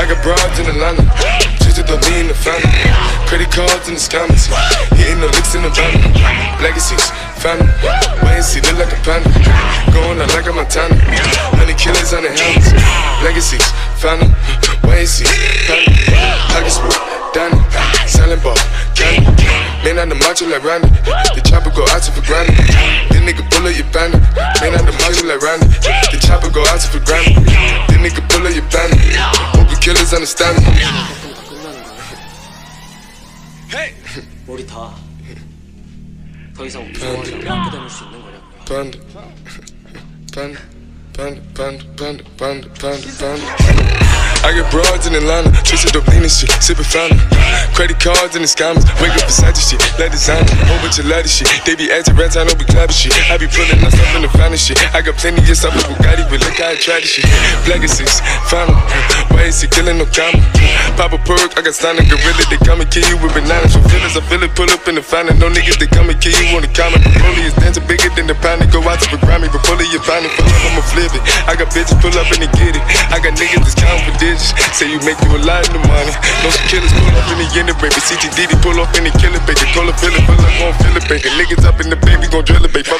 I got broads in Atlanta. Just to throw me in the family. Credit cards in the scammers. Hitting the licks in the van. Legacies, family. Wait and see, look like a panda. Going out like a Montana. Honey killers on the helmets. Legacies, family. Wait and see, family. Hugginsburg, Danny. Selling ball, candy. Man, I'm the macho like Randy. The chopper go out to for granted. This nigga pull up your banner, Man, I'm the macho like Randy. The chopper go out to for granted. This nigga pull up your banner. killers understand me. Hey! 우리 다. 더 이상 우정을 안고 다닐 수 있는 거냐고. 반. 반. I get broads in Atlanta, twisted up lean and shit, sippin' fountain. Credit cards and the scammers, wake up beside your shit, let designer, whole bunch of ladder shit. They be acting rats, I don't be clapping shit. I be pulling myself in the fountain shit. I got plenty of stuff with Bugatti, but look how I try this shit. Legacies, fountain, why is he killing no comma? Pop a perk, I got signed a gorilla, they come and kill you with bananas. For feelings, I feel it, pull up in the fountain. No niggas, they come and kill you on the comment. The is dancing bigger than Go out to Grammy, but pull it, you find it, pull up, I'ma flip it. I got bitches pull up and they get it. I got niggas that's counting for digits. Say you make you a lot of money. No killers pull up in the end, baby. CTD, they pull up in the killer, baby. Call a feel it, pull up, gon' feel it, baby. Niggas up in the baby, gon' drill it, baby.